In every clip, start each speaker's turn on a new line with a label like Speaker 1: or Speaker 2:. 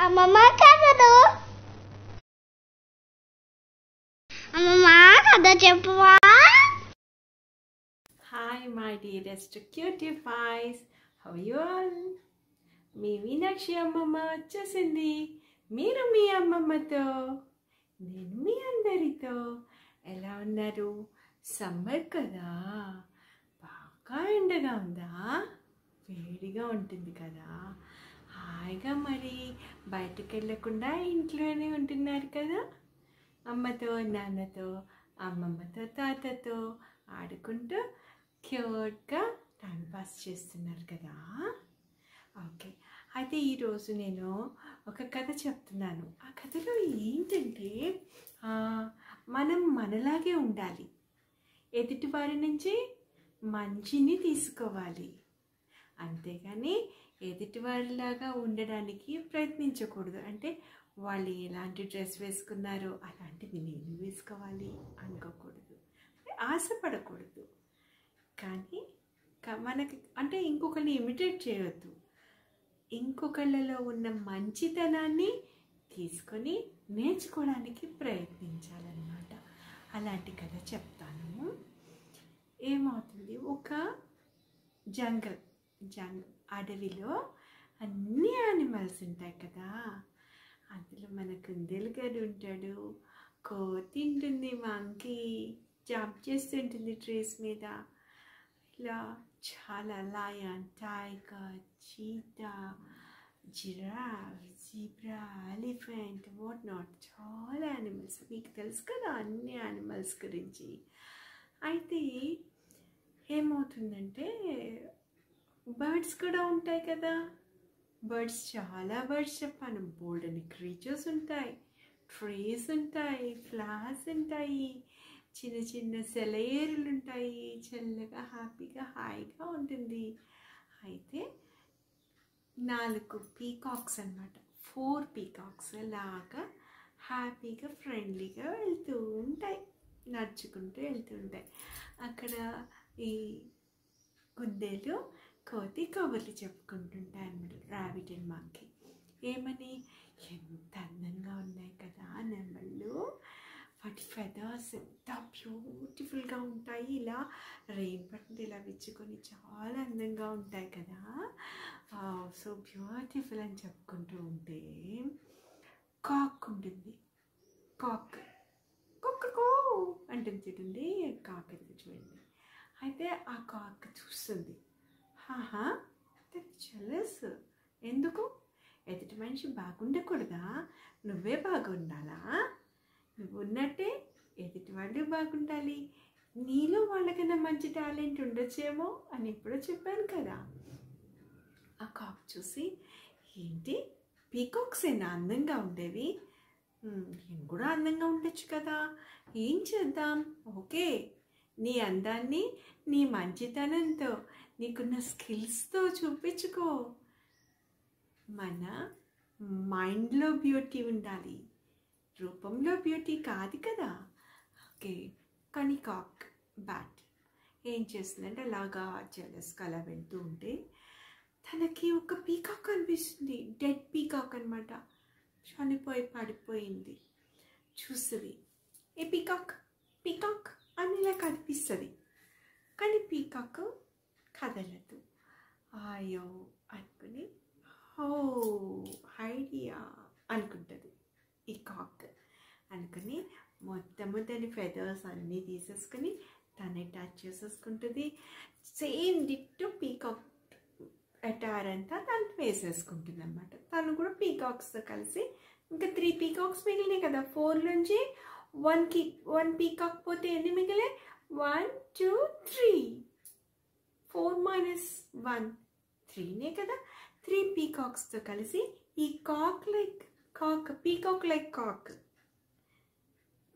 Speaker 1: అమ్మమ్మ కథలు. అమ్మమ్మ కథ చెప్పువా?
Speaker 2: Hi my dearest cutie pies how you all మీ మీనాక్షి అమ్మమ్మ వచ్చేసింది. మీరు మీ అమ్మమ్మతో నేను మీ అందరితో ఎలా ఉన్నారు? సమ్మర్ కదా. బాగా ఎండగా ఉందా? వేడిగా ఉంటుంది కదా. హాయిగా మరి బయటకు వెళ్ళకుండా ఇంట్లోనే ఉంటున్నారు కదా. అమ్మతో నాన్నతో అమ్మమ్మతో తాతతో ఆడుకుంటూ క్యూట్గా టైం పాస్ చేస్తున్నారు కదా. ఓకే అయితే ఈరోజు నేను ఒక కథ చెప్తున్నాను. ఆ కథలో ఏంటంటే మనం మనలాగే ఉండాలి. ఎదుటివారి నుంచి మంచిని తీసుకోవాలి. అంతేగాని ఎదుటివారిలాగా ఉండడానికి ప్రయత్నించకూడదు. అంటే వాళ్ళు ఎలాంటి డ్రెస్ వేసుకున్నారో అలాంటిది నేను వేసుకోవాలి అనుకోకూడదు. ఆశపడకూడదు. కానీ మనకి అంటే ఇంకొకరిని ఇమిటేట్ చేయొద్దు. ఇంకొకళ్ళలో ఉన్న మంచితనాన్ని తీసుకొని నేర్చుకోవడానికి ప్రయత్నించాలన్నమాట. అలాంటి కథ చెప్తాను. ఏమవుతుంది? ఒక జంగల్. జంగ్ అడవిలో అన్ని యానిమల్స్ ఉంటాయి కదా. అందులో మన కుందేలు గారు ఉంటాడు కోతి ఉంటుంది మంకీ జంప్ చేస్తుంటుంది ట్రీస్ మీద. ఇలా చాలా lion tiger cheetah giraffe zebra elephant what not చాలా యానిమల్స్ మీకు తెలుసు కదా అన్ని యానిమల్స్ గురించి. అయితే ఏమవుతుందంటే బర్డ్స్ కూడా ఉంటాయి కదా. బర్డ్స్ చాలా బర్డ్స్ చెప్పాను. బోల్డ్ క్రీచర్స్ ఉంటాయి. ట్రీస్ ఉంటాయి. ఫ్లవర్స్ ఉంటాయి. చిన్న చిన్న సెలయేరులు ఉంటాయి. చల్లగా హ్యాపీగా హాయిగా ఉంటుంది. అయితే నాలుగు పీకాక్స్ అన్నమాట. ఫోర్ పీకాక్స్ లాగా హ్యాపీగా ఫ్రెండ్లీగా వెళ్తూ ఉంటాయి. నడుచుకుంటూ వెళ్తూ ఉంటాయి. అక్కడ ఈ కుందేలు కోతి కబుర్లు చెప్పుకుంటుంటాయి అనమాట రాబిట్ అండ్ మంకీ. ఏమని? ఎంత అందంగా ఉన్నాయి కదా నెమళ్ళు వాటి ఫెదర్స్ ఎంత బ్యూటిఫుల్గా ఉంటాయి. ఇలా రెయిన్ పట్టింది ఇలా విచ్చుకొని చాలా అందంగా ఉంటాయి కదా. సో బ్యూటిఫుల్ అని చెప్పుకుంటూ ఉంటే కాక్ ఉంటుంది. కాక్. కుక్కకో అంటుంది చూడండి. కాక్ అది చూడండి. అయితే ఆ కాక్ చూస్తుంది. హాహా చెలస్ ఎందుకు? ఎదుటి మనిషి బాగుండకూడదా? నువ్వే బాగుండాలా? నువ్వు ఉన్నట్టే ఎదుటి వాళ్ళు బాగుండాలి. నీలో వాళ్ళకన్నా మంచి టాలెంట్ ఉండొచ్చేమో అని ఇప్పుడు చెప్పాను కదా. ఆ కాక్ చూసి ఏంటి? పీకాక్స్ ఏనా అందంగా ఉండేవి? నేను కూడా అందంగా ఉండొచ్చు కదా. ఏం చేద్దాం? ఓకే నీ అందాన్ని నీ మంచితనంతో నీకున్న స్కిల్స్తో చూపించుకో. మన మైండ్లో బ్యూటీ ఉండాలి. రూపంలో బ్యూటీ కాదు కదా. ఓకే కానీ కాక్ బ్యాట్. ఏం చేస్తుందంటే అలాగా జలస్గా అలా వెళ్తూ ఉంటే తనకి ఒక పీకాక్ కనిపిస్తుంది డెడ్ పీకాక్ అనమాట చనిపోయి పడిపోయింది. చూస్తుంది ఏ పీకాక్? పీకాక్ అని ఇలా కనిపిస్తుంది. కానీ పీకాక్ కదలదు అయ్యో అనుకుని ఓ ఐడియా అనుకుంటుంది ఈ కాక్ అనుకుని మొత్తము దాని ఫెదర్స్ అన్నీ తీసేసుకుని తనే టచ్ చేసేసుకుంటుంది సేమ్ డిట్టు పీకాక్ అటార్ అంతా తను వేసేసుకుంటుంది అనమాట తను కూడా పీకాక్స్తో కలిసి ఇంకా త్రీ పీకాక్స్ మిగిలినాయి కదా ఫోర్ నుంచి వన్కి వన్ పీకాక్ పోతే ఎన్ని మిగిలే one two three four minus one త్రీనే కదా? త్రీ పీకాక్స్తో కలిసి ఈ cock like cock peacock like cock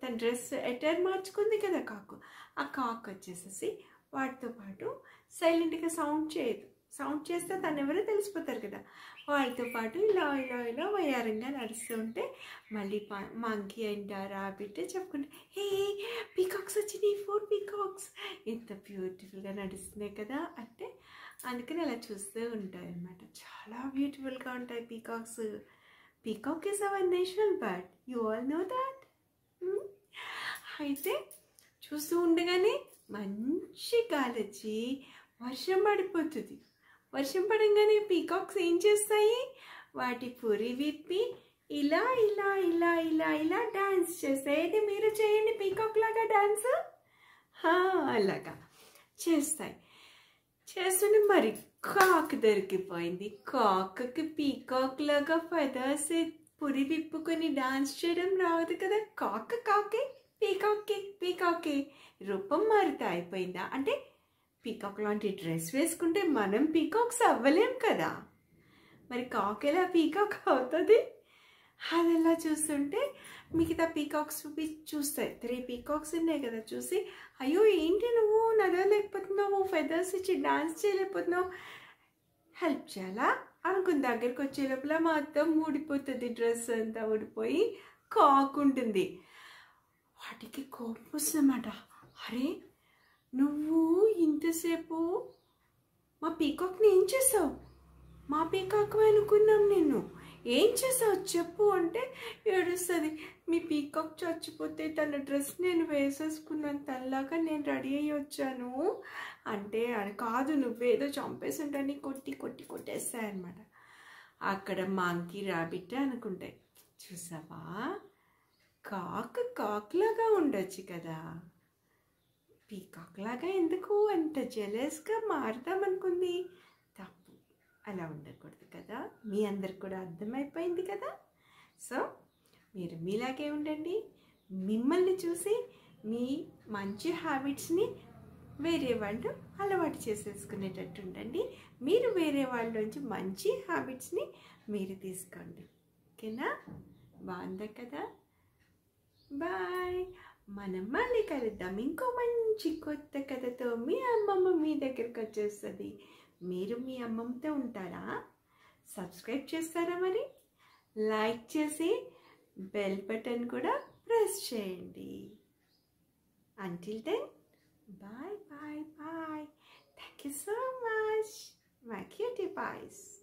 Speaker 2: తన డ్రెస్ ఎటర్ మార్చుకుంది కదా కాకు ఆ కాక్ వచ్చేసేసి వాటితో పాటు సైలెంట్గా సౌండ్ చేయదు. సౌండ్ చేస్తే తను ఎవరో తెలిసిపోతారు కదా. వాళ్ళతో పాటు ఇలా ఇలా ఇలా వయారంగా నడుస్తూ ఉంటే మళ్ళీ మంకీ అండ్ రాబిట్ చెప్పుకుంటే హే పీకాక్స్ వచ్చినాయి ఫోర్ పీకాక్స్. ఎంత బ్యూటిఫుల్గా నడుస్తున్నాయి కదా. అంటే అందుకని అలా చూస్తూ ఉంటాయి అన్నమాట చాలా బ్యూటిఫుల్గా ఉంటాయి peacocks. Peacock is our national bird. You all know that? అయితే చూస్తూ ఉండగానే మంచి గాలి వచ్చి వర్షం పడిపోతుంది. వర్షం పడంగానే పీకాక్స్ ఏం చేస్తాయి? వాటి పురి విప్పి ఇలా ఇలా ఇలా ఇలా ఇలా డాన్స్ చేస్తాయి. అయితే మీరు చేయండి పీకాక్ లాగా డాన్స్. అలాగా. చేస్తాయి. చేస్తుంటే మరి కాక్ దొరికిపోయింది. కాక్కి పీకాక్ లాగా ఫెదర్స్ పురి విప్పుకొని డాన్స్ చేయడం రావదు కదా. కాక్ కాకే పీకాక్కి పీకాకే రూపం మారుతా అయిపోయిందా? అంటే పీకాక్ లాంటి డ్రెస్ వేసుకుంటే మనం పీకాక్స్ అవ్వలేం కదా. మరి కాక్ ఎలా పీకాక్ అవుతుంది? అది ఎలా చూస్తుంటే మిగతా పీకాక్స్ చూస్తాయి. త్రీ పీకాక్స్ ఉన్నాయి కదా చూసి అయ్యో ఏంటి నువ్వు? నడవలేకపోతున్నావు ఫెదర్స్ ఇచ్చి డాన్స్ చేయలేకపోతున్నావు. హెల్ప్ చేయాలా? అనుకుని దగ్గరికి వచ్చే లోపల మొత్తం ఊడిపోతుంది డ్రెస్ అంతా ఊడిపోయి కాకుంటుంది. వాటికి కోపం వస్తుందన్నమాట. అరే నువ్వు ఇంతసేపు మా పీకాక్ని ఏం చేసావు? మా పీకాక్ అనుకున్నాం నేను. ఏం చేసావు చెప్పు అంటే ఏడుస్తుంది. మీ పీకాక్ చచ్చిపోతే తన డ్రెస్ నేను వేసేసుకున్నాను. తనలాగా నేను రెడీ అయ్యి వచ్చాను. అంటే అది కాదు నువ్వేదో చంపేసి కొట్టి కొట్టి కొట్టేస్తాయన్నమాట అక్కడ మంకీ రాబిట్ అనుకుంటాయి చూసావా? కాక్ కాక్లాగా ఉండొచ్చు కదా. పీకాక్ లాగా ఎందుకు? అంత జెలస్గా మారుదామనుకుంది తప్పు. అలా ఉండకూడదు కదా. మీ అందరికి కూడా అర్థమైపోయింది కదా. సో మీరు మీలాగే ఉండండి. మిమ్మల్ని చూసి మీ మంచి హ్యాబిట్స్ని వేరే వాళ్ళు అలవాటు చేసేసుకునేటట్టు ఉండండి. మీరు వేరే వాళ్ళలోంచి మంచి హ్యాబిట్స్ని మీరు తీసుకోండి. ఓకేనా? బాగుందా కదా? బాయ్. మనం మళ్ళీ కలుద్దాం. ఇంకో మంచి కొత్త కథతో మీ అమ్మమ్మ మీ దగ్గరికి వచ్చేస్తుంది. మీరు మీ అమ్మమ్మతో ఉంటారా? సబ్స్క్రైబ్ చేస్తారా మరి? లైక్ చేసి బెల్ బటన్ కూడా ప్రెస్ చేయండి. Until then bye bye bye thank you so much my cutie boys